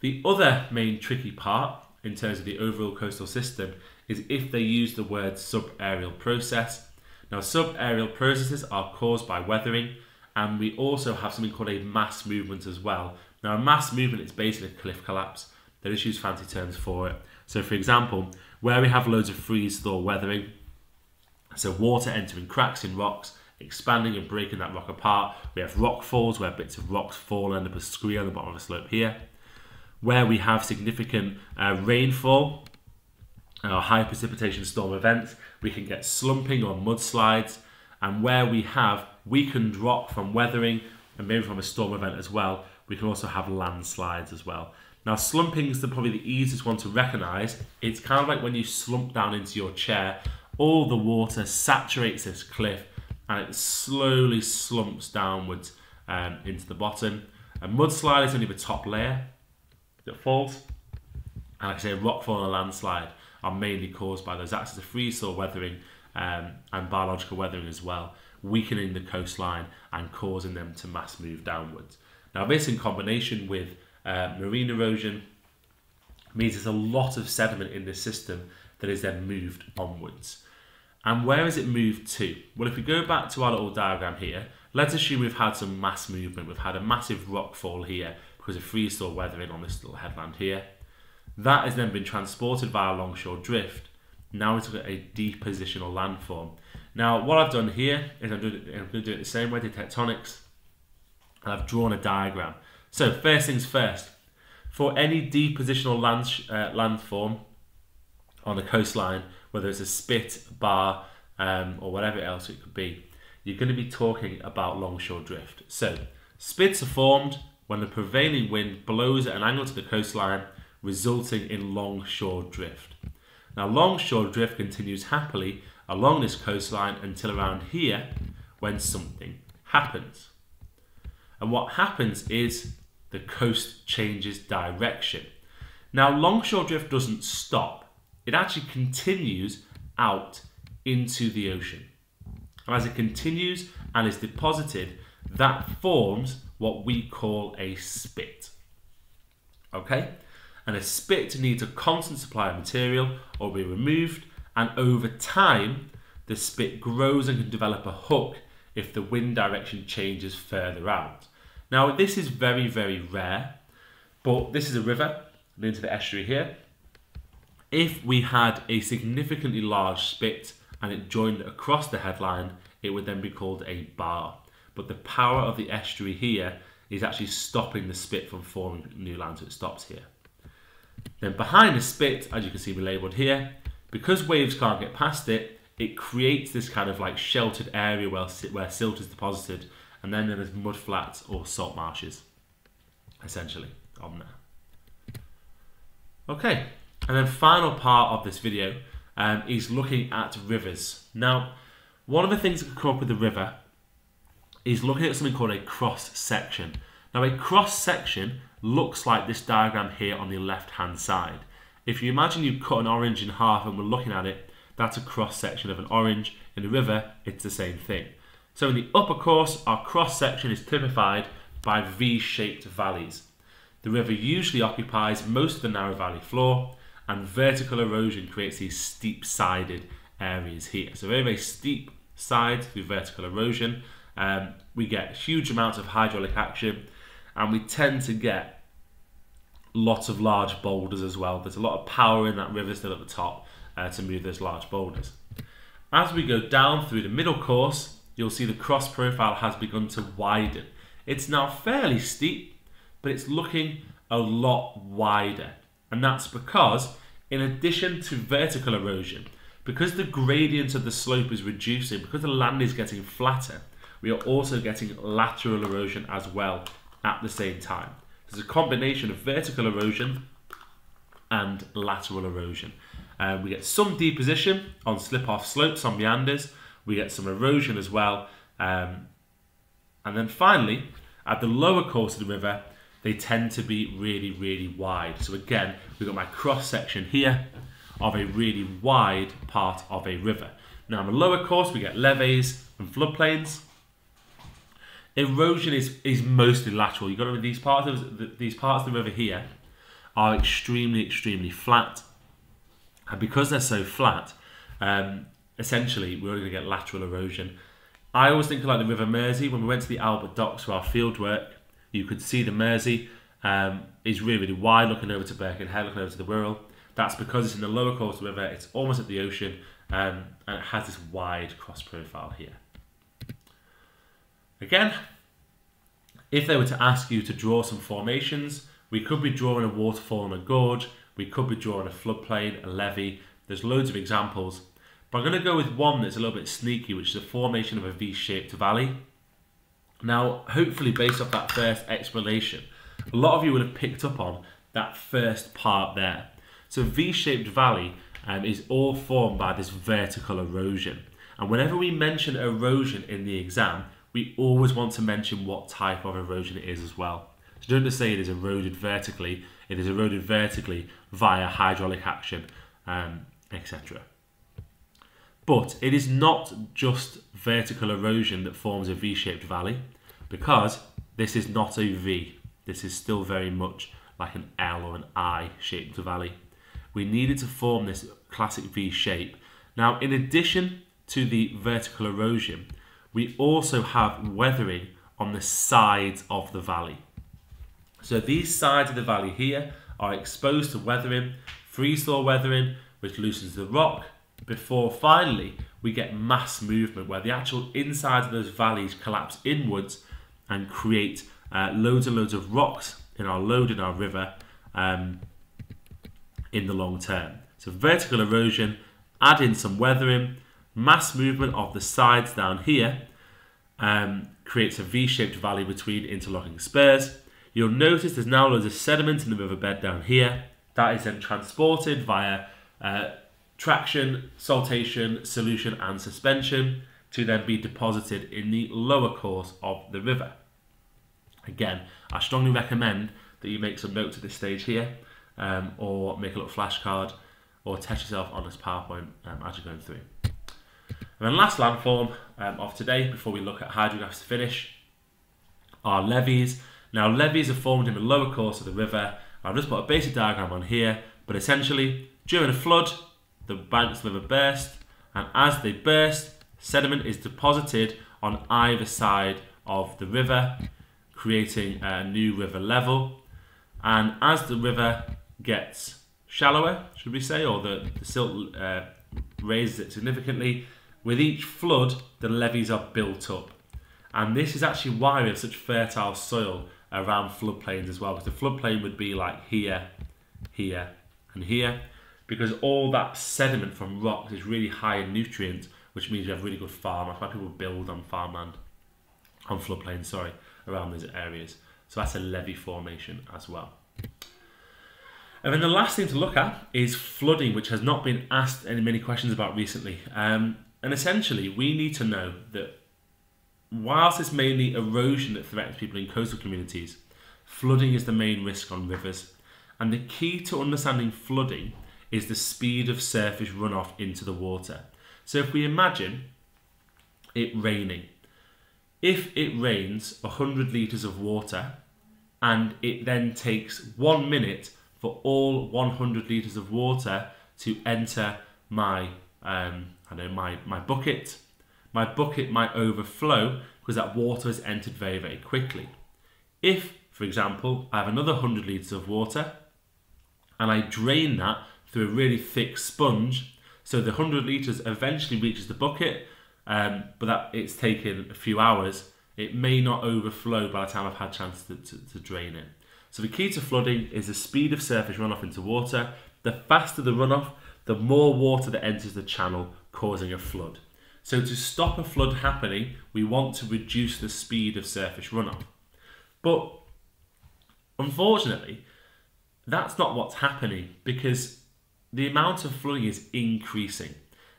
The other main tricky part in terms of the overall coastal system is if they use the word subaerial process. Now, subaerial processes are caused by weathering, and we also have something called a mass movement as well, now, a mass movement is basically a cliff collapse. They just use fancy terms for it. So, for example, where we have loads of freeze thaw weathering, so water entering cracks in rocks, expanding and breaking that rock apart. We have rock falls where bits of rocks fall and end up a scree on the bottom of a slope here. Where we have significant uh, rainfall or uh, high precipitation storm events, we can get slumping or mudslides. And where we have weakened rock from weathering and maybe from a storm event as well, we can also have landslides as well. Now, slumping is the, probably the easiest one to recognise. It's kind of like when you slump down into your chair, all the water saturates this cliff and it slowly slumps downwards um, into the bottom. A mudslide is only the top layer that falls. And like I say, rockfall and landslide are mainly caused by those acts of freeze thaw weathering um, and biological weathering as well, weakening the coastline and causing them to mass move downwards. Now, this in combination with uh, marine erosion means there's a lot of sediment in this system that is then moved onwards. And where is it moved to? Well, if we go back to our little diagram here, let's assume we've had some mass movement. We've had a massive rock fall here because of freeze thaw weathering on this little headland here. That has then been transported via longshore drift. Now got a depositional landform. Now, what I've done here is I'm, going to do it the same way, the tectonics and I've drawn a diagram. So first things first, for any depositional land, uh, landform on the coastline, whether it's a spit, bar, um, or whatever else it could be, you're going to be talking about longshore drift. So spits are formed when the prevailing wind blows at an angle to the coastline, resulting in longshore drift. Now, longshore drift continues happily along this coastline until around here when something happens. And what happens is the coast changes direction. Now, longshore drift doesn't stop, it actually continues out into the ocean. And as it continues and is deposited, that forms what we call a spit. Okay? And a spit needs a constant supply of material or be removed, and over time, the spit grows and can develop a hook if the wind direction changes further out. Now, this is very, very rare, but this is a river into the estuary here. If we had a significantly large spit and it joined across the headland, it would then be called a bar. But the power of the estuary here is actually stopping the spit from forming new land, so it stops here. Then behind the spit, as you can see we labelled here, because waves can't get past it, it creates this kind of like sheltered area where, where silt is deposited, and then there's mud flats or salt marshes, essentially, on there. Okay, and then final part of this video um, is looking at rivers. Now, one of the things that can come up with a river is looking at something called a cross section. Now, a cross section looks like this diagram here on the left hand side. If you imagine you cut an orange in half and we're looking at it, that's a cross section of an orange. In the river, it's the same thing. So in the upper course, our cross section is typified by V-shaped valleys. The river usually occupies most of the narrow valley floor and vertical erosion creates these steep-sided areas here. So very, very steep sides through vertical erosion. Um, we get huge amounts of hydraulic action and we tend to get lots of large boulders as well. There's a lot of power in that river still at the top uh, to move those large boulders. As we go down through the middle course, you'll see the cross profile has begun to widen. It's now fairly steep, but it's looking a lot wider. And that's because, in addition to vertical erosion, because the gradient of the slope is reducing, because the land is getting flatter, we are also getting lateral erosion as well at the same time. There's a combination of vertical erosion and lateral erosion. Uh, we get some deposition on slip-off slopes on meanders. We get some erosion as well. Um, and then finally, at the lower course of the river, they tend to be really, really wide. So again, we've got my cross section here of a really wide part of a river. Now on the lower course, we get levees and floodplains. Erosion is, is mostly lateral. You've got to these parts of these parts of the river here are extremely, extremely flat. And because they're so flat, um, essentially we're only going to get lateral erosion. I always think of like the River Mersey. When we went to the Albert Docks for our field work, you could see the Mersey um, is really, really wide looking over to Birkenhead, looking over to the Wirral. That's because it's in the lower course of the river, it's almost at the ocean, um, and it has this wide cross profile here. Again, if they were to ask you to draw some formations, we could be drawing a waterfall and a gorge, we could be drawing a floodplain, a levee, there's loads of examples. But I'm going to go with one that's a little bit sneaky, which is a formation of a V-shaped valley. Now, hopefully based off that first explanation, a lot of you would have picked up on that first part there. So V-shaped valley um, is all formed by this vertical erosion. And whenever we mention erosion in the exam, we always want to mention what type of erosion it is as well. So don't just say it is eroded vertically, it is eroded vertically via hydraulic action, um, etc. But it is not just vertical erosion that forms a V-shaped valley, because this is not a V. This is still very much like an L or an I shaped valley. We needed to form this classic V shape. Now, in addition to the vertical erosion, we also have weathering on the sides of the valley. So these sides of the valley here are exposed to weathering, freeze-thaw weathering, which loosens the rock, before finally we get mass movement where the actual insides of those valleys collapse inwards and create uh, loads and loads of rocks in our load in our river um, in the long term. So vertical erosion, add in some weathering, mass movement of the sides down here um, creates a V-shaped valley between interlocking spurs. You'll notice there's now loads of sediment in the riverbed down here. That is then transported via uh, traction, saltation, solution and suspension to then be deposited in the lower course of the river. Again, I strongly recommend that you make some notes at this stage here um, or make a little flashcard or test yourself on this PowerPoint um, as you're going through. And then last landform um, of today, before we look at hydrographs to finish, are levees. Now levees are formed in the lower course of the river. I've just put a basic diagram on here, but essentially, during a flood, the banks of the river burst, and as they burst, sediment is deposited on either side of the river, creating a new river level. And as the river gets shallower, should we say, or the, the silt uh, raises it significantly, with each flood, the levees are built up. And this is actually why we have such fertile soil around floodplains as well, because the floodplain would be like here, here, and here, because all that sediment from rocks is really high in nutrients, which means you have really good farm. That's why people build on farmland, on floodplains, sorry, around these areas. So that's a levee formation as well. And then the last thing to look at is flooding, which has not been asked any many questions about recently. Um, and essentially, we need to know that whilst it's mainly erosion that threatens people in coastal communities, flooding is the main risk on rivers. And the key to understanding flooding is the speed of surface runoff into the water. So if we imagine it raining, if it rains 100 litres of water and it then takes one minute for all 100 litres of water to enter my, um, I know, my, my bucket. My bucket might overflow because that water has entered very, very quickly. If, for example, I have another 100 litres of water and I drain that through a really thick sponge, so the 100 litres eventually reaches the bucket, um, but that it's taken a few hours, it may not overflow by the time I've had a chance to, to, to drain it. So the key to flooding is the speed of surface runoff into water. The faster the runoff, the more water that enters the channel, causing a flood. So to stop a flood happening, we want to reduce the speed of surface runoff. But unfortunately, that's not what's happening because the amount of flooding is increasing.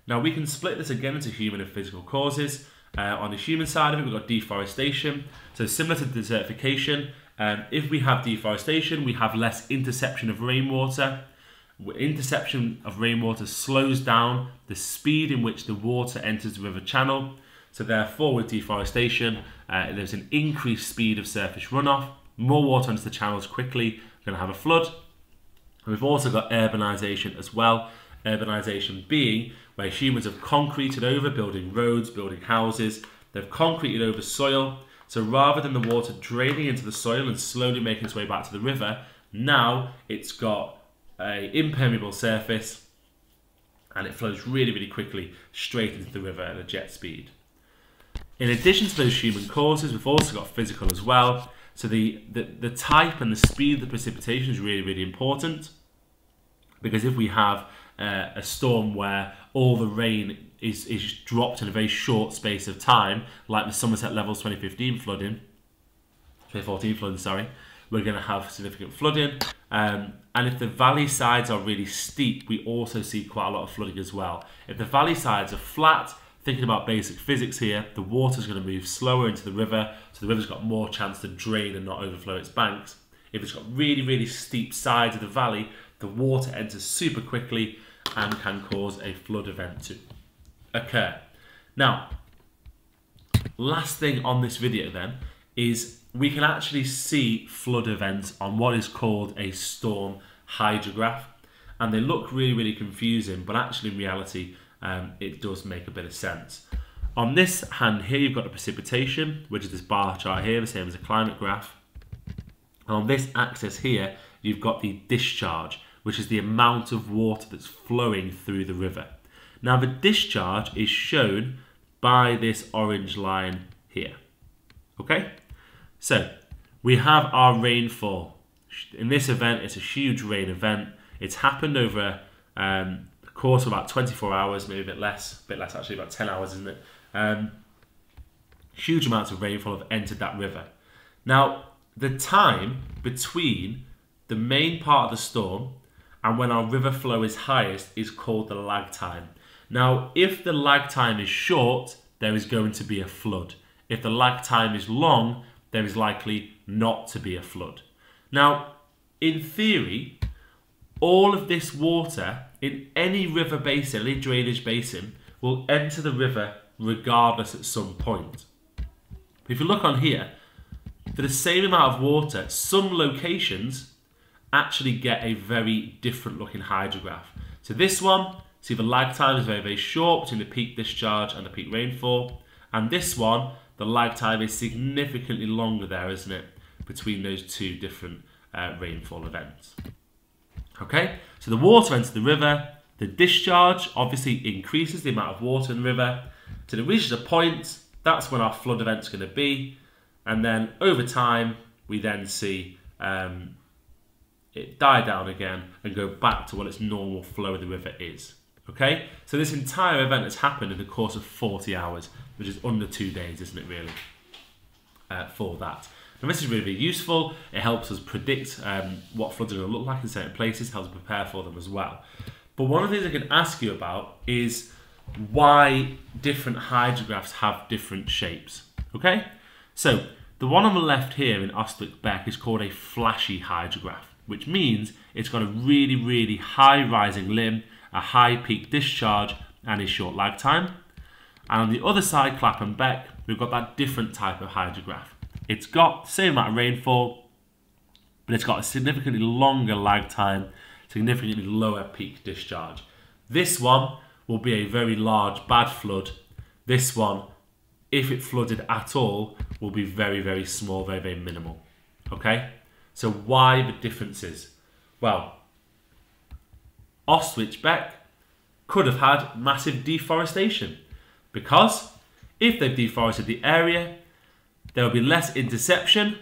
Now we can split this again into human and physical causes. Uh, on the human side of it, we've got deforestation. So similar to desertification, um, if we have deforestation, we have less interception of rainwater. Interception of rainwater slows down the speed in which the water enters the river channel. So therefore, with deforestation, uh, there's an increased speed of surface runoff. More water enters the channels quickly, we're going to have a flood. And we've also got urbanisation as well. Urbanisation being where humans have concreted over, building roads, building houses. They've concreted over soil, so rather than the water draining into the soil and slowly making its way back to the river, now it's got a impermeable surface and it flows really, really quickly straight into the river at a jet speed. In addition to those human causes, we've also got physical as well. So the, the, the type and the speed of the precipitation is really, really important because if we have uh, a storm where all the rain is, is dropped in a very short space of time, like the Somerset Levels 2015 flooding, 2014 flooding, sorry, we're going to have significant flooding. Um, and if the valley sides are really steep, we also see quite a lot of flooding as well. If the valley sides are flat, thinking about basic physics here, the water's going to move slower into the river, so the river's got more chance to drain and not overflow its banks. If it's got really, really steep sides of the valley, the water enters super quickly and can cause a flood event to occur. Now, last thing on this video then is we can actually see flood events on what is called a storm hydrograph and they look really really confusing but actually in reality um, it does make a bit of sense. On this hand here you've got the precipitation which is this bar chart here the same as a climate graph and on this axis here you've got the discharge which is the amount of water that's flowing through the river. Now the discharge is shown by this orange line here. Okay, so we have our rainfall. In this event, it's a huge rain event. It's happened over um, the course of about 24 hours, maybe a bit less, a bit less actually, about 10 hours, isn't it? Um, huge amounts of rainfall have entered that river. Now, the time between the main part of the storm and when our river flow is highest is called the lag time. Now, if the lag time is short, there is going to be a flood. If the lag time is long, there is likely not to be a flood. Now, in theory, all of this water in any river basin, any drainage basin, will enter the river regardless at some point. If you look on here, for the same amount of water, some locations actually get a very different looking hydrograph. So this one, see the lag time is very, very short between the peak discharge and the peak rainfall. And this one, the lag time is significantly longer there, isn't it? Between those two different uh, rainfall events. Okay, so the water enters the river, the discharge obviously increases the amount of water in the river. Till it reaches a point, that's when our flood event's going to be. And then over time, we then see um, it die down again and go back to what its normal flow of the river is. Okay, so this entire event has happened in the course of 40 hours, which is under two days, isn't it, really, uh, for that. And this is really, useful. It helps us predict um, what floods are going to look like in certain places, helps prepare for them as well. But one of the things I can ask you about is why different hydrographs have different shapes. Okay, so the one on the left here in Austwick Beck is called a flashy hydrograph, which means it's got a really, really high rising limb a high peak discharge and a short lag time. And on the other side, Clapham Beck, we've got that different type of hydrograph. It's got the same amount of rainfall, but it's got a significantly longer lag time, significantly lower peak discharge. This one will be a very large bad flood. This one, if it flooded at all, will be very, very small, very, very minimal. Okay? So why the differences? Well, Austwick Beck could have had massive deforestation because if they've deforested the area, there will be less interception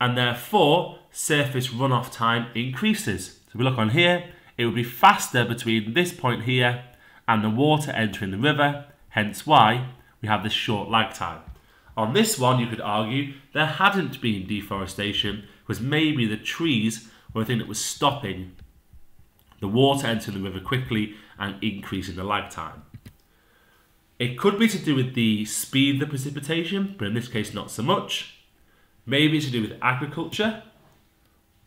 and therefore surface runoff time increases. So we look on here, it will be faster between this point here and the water entering the river, hence why we have this short lag time. On this one, you could argue there hadn't been deforestation because maybe the trees were the thing that was stopping the water entering the river quickly and increasing the lag time. It could be to do with the speed of the precipitation, but in this case not so much. Maybe it's to do with agriculture,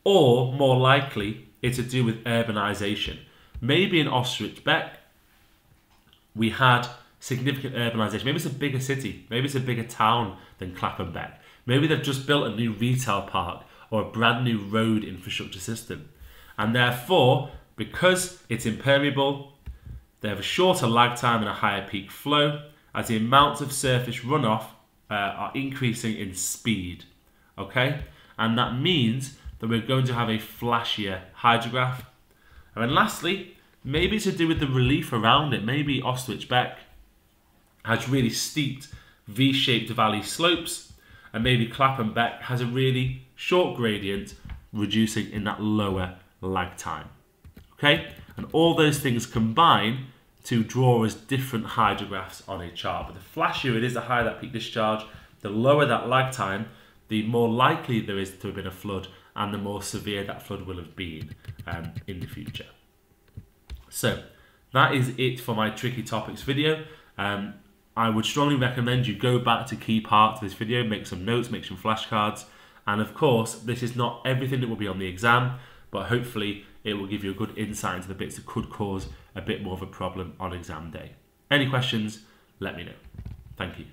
or more likely, it's to do with urbanisation. Maybe in Austwick Beck, we had significant urbanisation. Maybe it's a bigger city, maybe it's a bigger town than Clapham Beck. Maybe they've just built a new retail park or a brand new road infrastructure system. And therefore, because it's impermeable, they have a shorter lag time and a higher peak flow as the amounts of surface runoff uh, are increasing in speed. Okay, and that means that we're going to have a flashier hydrograph. And then lastly, maybe it's to do with the relief around it. Maybe Austwick Beck has really steeped V-shaped valley slopes, and maybe Clapham Beck has a really short gradient, reducing in that lower lag time. Okay, and all those things combine to draw us different hydrographs on a chart. But the flashier it is, the higher that peak discharge, the lower that lag time, the more likely there is to have been a flood and the more severe that flood will have been um, in the future. So that is it for my tricky topics video. Um, I would strongly recommend you go back to key parts of this video, make some notes, make some flashcards. And of course, this is not everything that will be on the exam, but hopefully it will give you a good insight into the bits that could cause a bit more of a problem on exam day. Any questions, let me know. Thank you.